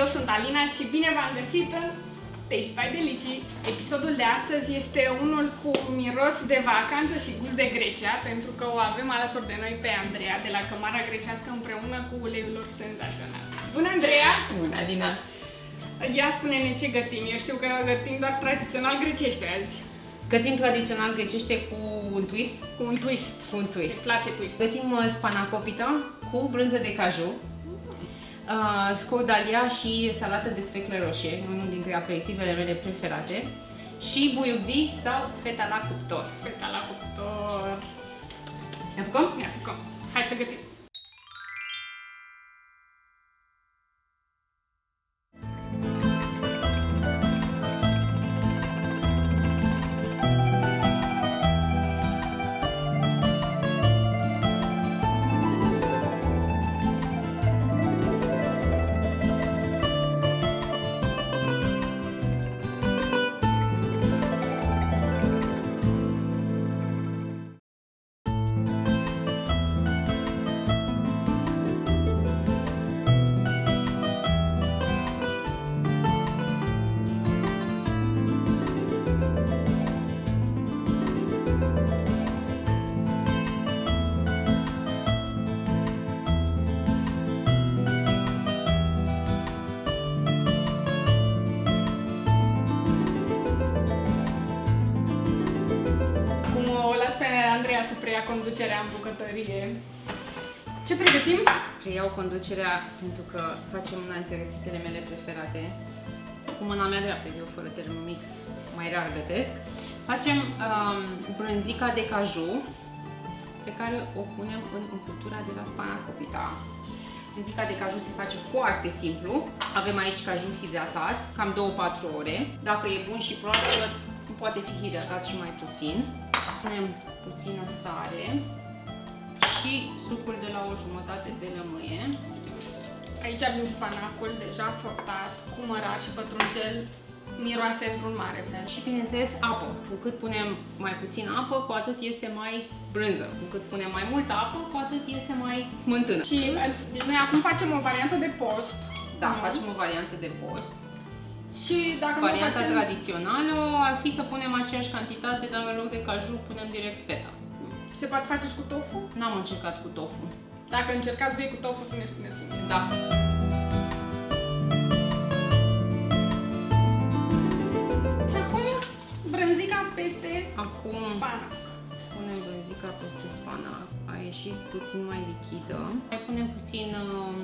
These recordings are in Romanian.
Eu sunt Alina și bine v-am găsit în Taste by Delici. Episodul de astăzi este unul cu miros de vacanță și gust de Grecia, pentru că o avem alături de noi pe Andreea de la Cămara Grecească împreună cu uleiul lor senzațional. Bună, Andreea! Bună, Alina! Ia spune-ne ce gătim. Eu știu că gătim doar tradițional grecește azi. Gătim tradițional grecește cu un twist. Cu un twist. Cu un twist. Îți place twist. Gătim uh, spanakopita cu brânză de caju, uh, scordalia și salată de sfecle roșie, unul dintre aperitivele mele preferate, și buiudi sau feta la cuptor. Feta la cuptor. Ne apucăm? Ne apucăm. Hai să gătim. Andreea să preia conducerea în bucătărie. Ce pregătim? Preiau conducerea pentru că facem una dintre rețetele mele preferate. Cu mâna mea dreaptă, eu fără termomix mai rar gătesc. Facem um, brânzica de caju pe care o punem în umplutura de la spanakopita. Brânzica de caju se face foarte simplu. Avem aici caju hidratat, cam 2-4 ore. Dacă e bun și proaspăt, poate fi hidratat și mai puțin. Punem puțină sare și sucul de la o jumătate de lămâie. Aici avem spanacul deja sortat, cu mărar și pătrunjel, miroase într-un mare fel. Și bineînțeles apă. Cu cât punem mai puțin apă, cu atât iese mai brânză. Cu cât punem mai multă apă, cu atât iese mai smântână. Și deci noi acum facem o variantă de post. Da, Nu? facem o variantă de post. Și dacă nu Varianta facem... tradițională ar fi să punem aceeași cantitate, dar în loc de caju punem direct feta. Se poate face și cu tofu? N-am încercat cu tofu. Dacă încercați voi cu tofu să ne spuneți cum e. Da. Și acum brânzica peste Acum spanac. punem brânzica peste spanac. A ieșit puțin mai lichidă. Mai punem puțin uh,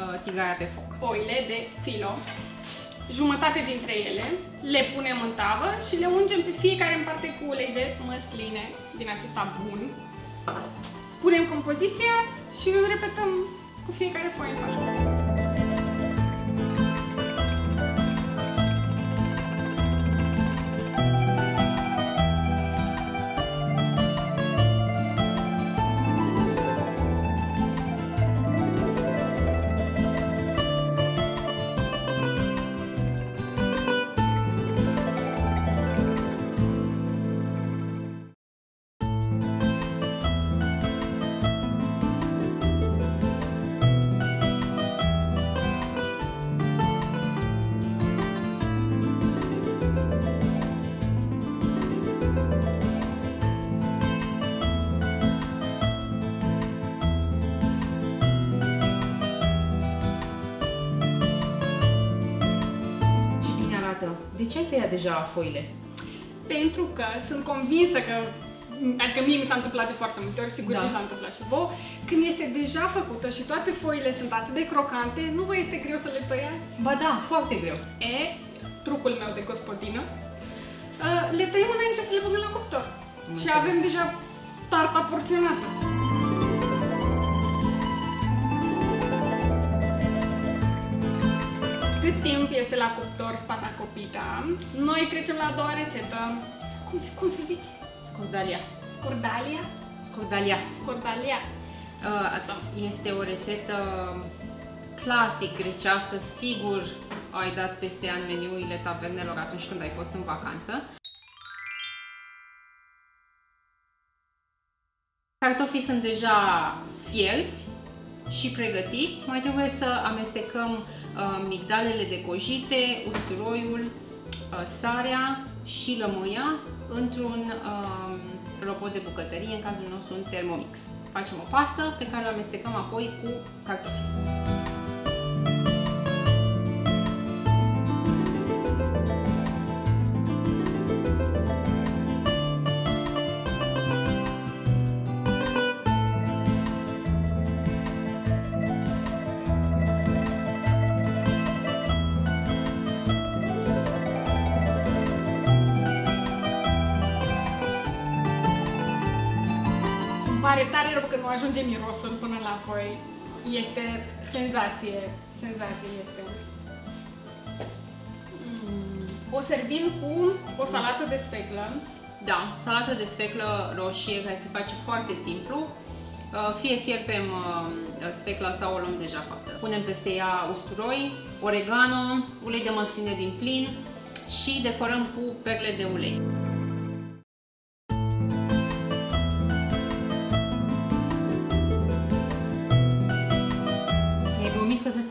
uh, tigaia pe foc. Foile de filo, jumătate dintre ele, le punem în tavă și le ungem pe fiecare în parte cu ulei de măsline din acesta bun. Punem compoziția și îl repetăm cu fiecare foaie în parte. De ce ai tăiat deja foile? Pentru că sunt convinsă că Adică mie mi s-a întâmplat de foarte multe ori, sigur Da. că s-a întâmplat și vouă. Când este deja făcută și toate foile sunt atât de crocante, nu vă este greu să le tăiați? Ba da, foarte greu. E, trucul meu de gospodină, uh, le tăiem înainte să le punem la cuptor. Am și înțeles. avem deja tarta porționată. Cât timp este la cuptor spanakopita, noi trecem la a doua rețetă. Cum, se- cum se zice? Scordalia. Scordalia? Scordalia. Scordalia. Uh, este o rețetă clasic grecească, sigur ai dat peste ea în meniurile tavernelor atunci când ai fost în vacanță. Cartofii sunt deja fierți, și pregătiți. Mai trebuie să amestecăm uh, migdalele decojite, usturoiul, uh, sarea și lămâia într-un uh, robot de bucătărie, în cazul nostru un Thermomix. Facem o pastă pe care o amestecăm apoi cu cartofi. Pare tare rău că nu ajunge mirosul până la voi. Este senzație, senzație este. Mm. O servim cu o salată de sfeclă. Da, salată de sfeclă roșie care se face foarte simplu. Uh, fie fierpem uh, sfecla sau o luăm deja faptă. Punem peste ea usturoi, oregano, ulei de măsline din plin și decorăm cu perle de ulei.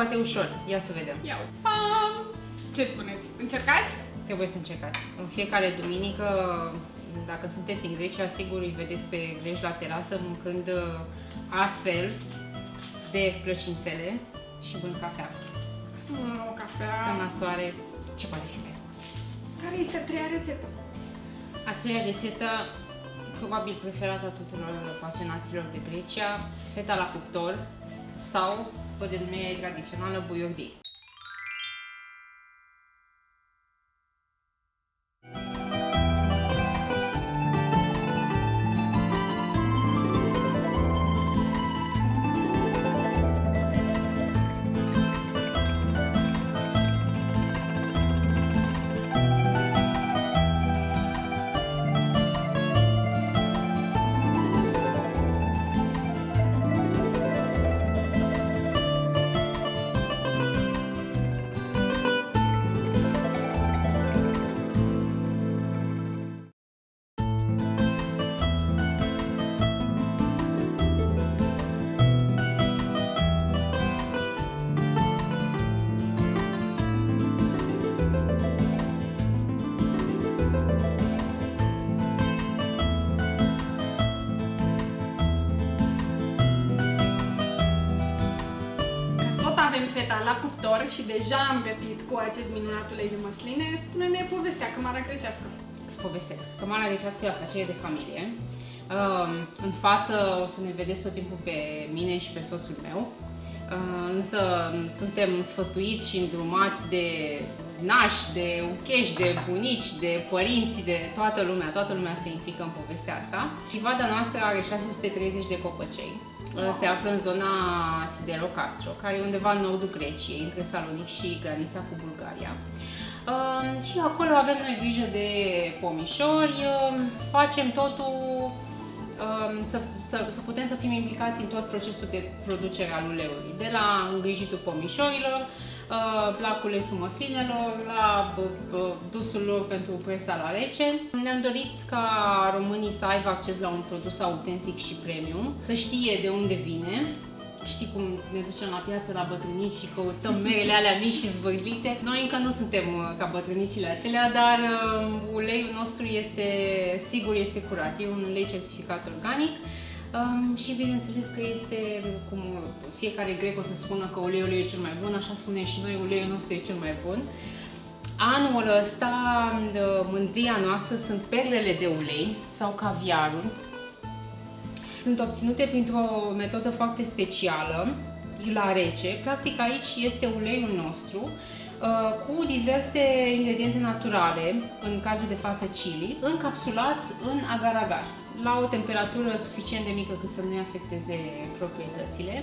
Scoate ușor. Ia să vedem. Iau. Pam! Ce spuneți? Încercați? Trebuie să încercați. În fiecare duminică, dacă sunteți în Grecia, sigur îi vedeți pe greși la terasă mâncând uh, astfel de plășințele și bând cafea. Mm, o cafea. Stăm la soare. Ce poate fi mai frumos? Care este a treia rețetă? A treia rețetă probabil preferata tuturor pasionaților de Grecia, feta la cuptor sau o denumire tradițională buiurdie. Feta la cuptor și deja am gătit cu acest minunat ulei de măsline, spune-ne povestea cămara grecească. Îți povestesc. Cămara grecească e o afacere de familie. Uh, în față o să ne vedeți tot timpul pe mine și pe soțul meu. Uh, însă suntem sfătuiți și îndrumați de nași, de ucheși, de bunici, de părinți, de toată lumea, toată lumea se implică în povestea asta. Livada noastră are 630 de copăcei. Se află în zona Sidero Castro, care e undeva în nordul Greciei, între Salonic și granița cu Bulgaria. Uh, și acolo avem noi grijă de pomișori, uh, facem totul uh, să, să, să putem să fim implicați în tot procesul de producere al uleiului, de la îngrijitul pomișorilor, placul uh, sumăsinelor, la dusul lor pentru presa la rece. Ne-am dorit ca românii să aibă acces la un produs autentic și premium, să știe de unde vine, știi cum ne ducem la piață la bătrânici și căutăm merele alea mici și zvârlite. Noi încă nu suntem uh, ca bătrânicile acelea, dar uh, uleiul nostru este, sigur, este curat. E un ulei certificat organic. Um, și bineînțeles că este, cum fiecare grec o să spună că uleiul e cel mai bun, așa spunem și noi, uleiul nostru e cel mai bun. Anul ăsta, mândria noastră sunt perlele de ulei sau caviarul. Sunt obținute printr-o metodă foarte specială, la rece. Practic aici este uleiul nostru, uh, cu diverse ingrediente naturale, în cazul de față chili, încapsulat în agar-agar la o temperatură suficient de mică cât să nu afecteze proprietățile.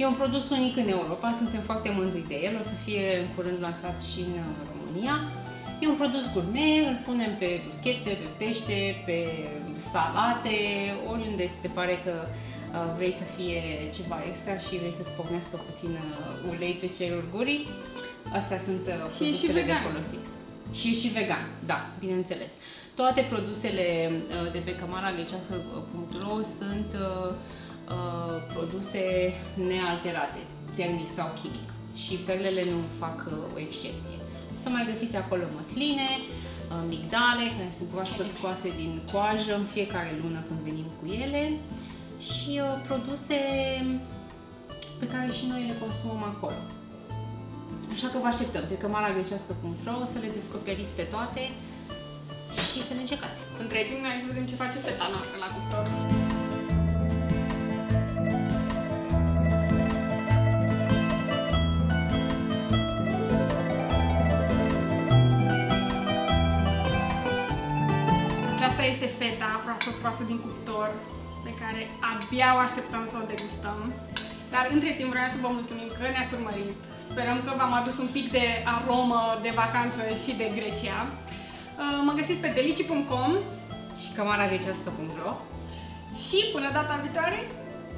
E un produs unic în Europa, suntem foarte mândri de el, o să fie în curând lansat și în România. E un produs gourmet, îl punem pe bruschete, pe pește, pe salate, oriunde ți se pare că uh, vrei să fie ceva extra și vrei să-ți pornească puțin uh, ulei pe cerul gurii. Astea sunt uh, produsele și de folosit. Și e și vegan, da, bineînțeles. Toate produsele uh, de pe cămara sunt uh, uh, produse nealterate, termic sau chimic. Și perlele nu fac uh, o excepție. Să mai găsiți acolo măsline, uh, migdale, care sunt proaspăt scoase din coajă în fiecare lună când venim cu ele și uh, produse pe care și noi le consumăm acolo. Așa că vă așteptăm pe cămaragrecească.ro să le descoperiți pe toate și să le încercați. Între timp, hai să vedem ce face feta noastră la cuptor. Aceasta este feta proaspăt scoasă din cuptor, pe care abia o așteptăm să o degustăm. Dar între timp vreau să vă mulțumim că ne-ați urmărit. Sperăm că v-am adus un pic de aromă de vacanță și de Grecia. Uh, Mă găsiți pe delici.com Și cămaragrecească.ro și până data viitoare,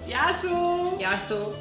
Iasu! Iasu!